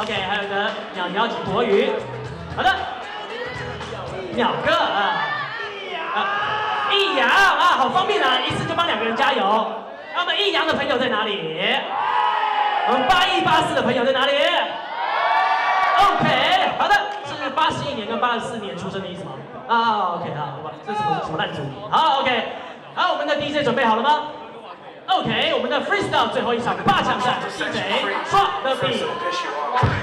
，OK，还有个鸟鸟及博宇，好的，鸟哥啊，啊，益阳啊，好方便啊，一次就帮两个人加油。那我们益阳的朋友在哪里？我们八一八四的朋友在哪里？OK，好的，是八十一年跟八十四年出生的意思吗？啊，OK，好，这是什么什么烂主意？好，OK，好，我们的 DJ 准备好了吗？OK，我们的 Freestyle 最后一场霸强战，DJ 的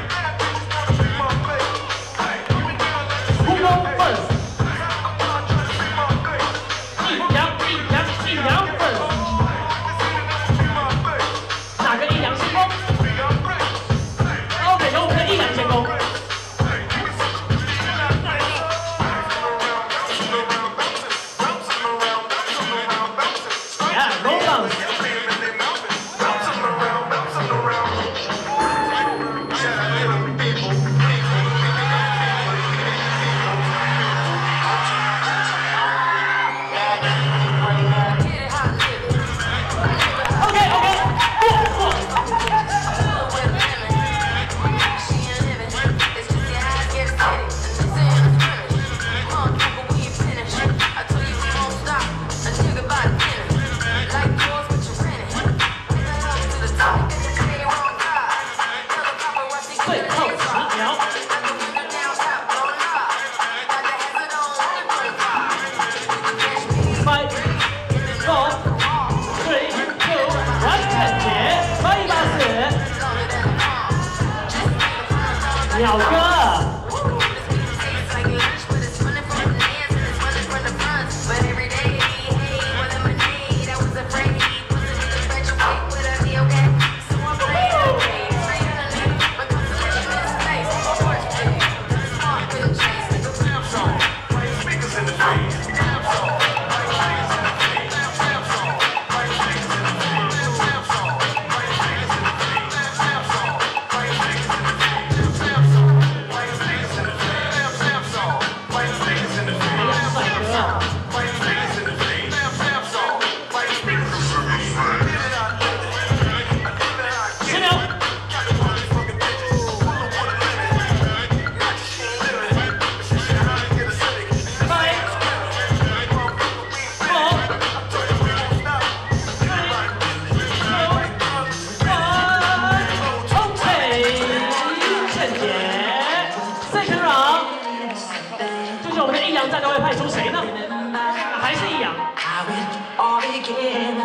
鸟哥。究竟我们的益阳战队会派出谁呢？还是益阳？How it all began,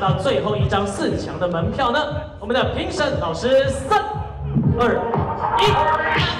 抢到最后一张四强的门票呢？我们的评审老师，三、二、一。